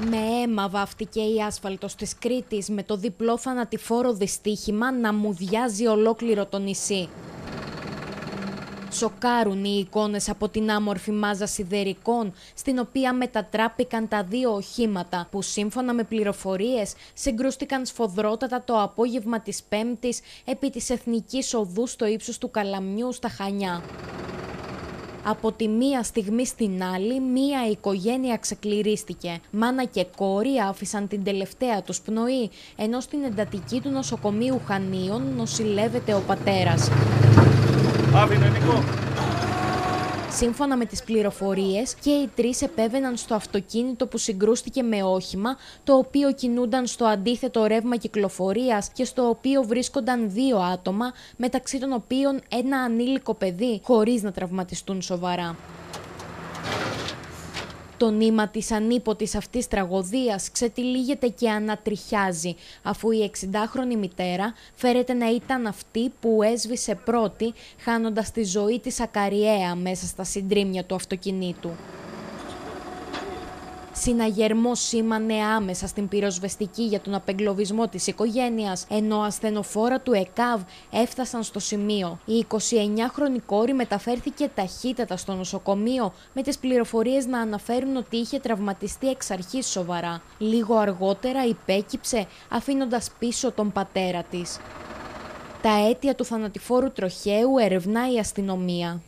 Με αίμα βάφτηκε η άσφαλτος της Κρήτης με το διπλό θανατηφόρο δυστύχημα να μουδιάζει ολόκληρο το νησί. Σοκάρουν οι εικόνες από την άμορφη μάζα σιδερικών, στην οποία μετατράπηκαν τα δύο οχήματα, που σύμφωνα με πληροφορίες συγκρούστηκαν σφοδρότατα το απόγευμα της Πέμπτης επί της Εθνικής Οδούς στο ύψος του Καλαμιού στα Χανιά. Από τη μία στιγμή στην άλλη, μία οικογένεια ξεκληρίστηκε. Μάνα και κόρη άφησαν την τελευταία τους πνοή, ενώ στην εντατική του νοσοκομείου Χανίων νοσηλεύεται ο πατέρας. Σύμφωνα με τις πληροφορίες, και οι τρεις επέβαιναν στο αυτοκίνητο που συγκρούστηκε με όχημα, το οποίο κινούνταν στο αντίθετο ρεύμα κυκλοφορίας και στο οποίο βρίσκονταν δύο άτομα, μεταξύ των οποίων ένα ανήλικο παιδί, χωρίς να τραυματιστούν σοβαρά. Το νήμα της ανίποτης αυτής τραγωδίας ξετυλίγεται και ανατριχιάζει, αφού η 60χρονη μητέρα φέρεται να ήταν αυτή που έσβησε πρώτη, χάνοντας τη ζωή της ακαριέα μέσα στα συντρίμια του αυτοκινήτου. Συναγερμό σήμανε άμεσα στην πυροσβεστική για τον απεγκλωβισμό της οικογένειας, ενώ ασθενοφόρα του ΕΚΑΒ έφτασαν στο σημείο. Η 29χρονη κόρη μεταφέρθηκε ταχύτατα στο νοσοκομείο, με τις πληροφορίες να αναφέρουν ότι είχε τραυματιστεί εξ αρχής σοβαρά. Λίγο αργότερα υπέκυψε, αφήνοντας πίσω τον πατέρα της. Τα αίτια του θανατηφόρου τροχαίου ερευνά η αστυνομία.